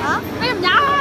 đó nó nhầm nhỏ